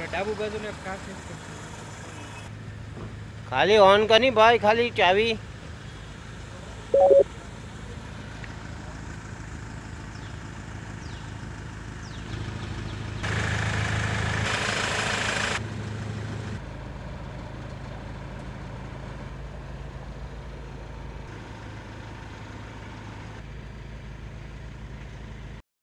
આપણે ડાબુ બાજુને એક કાર છે ખાલી ઓન કરી ભાઈ ખાલી ચાવી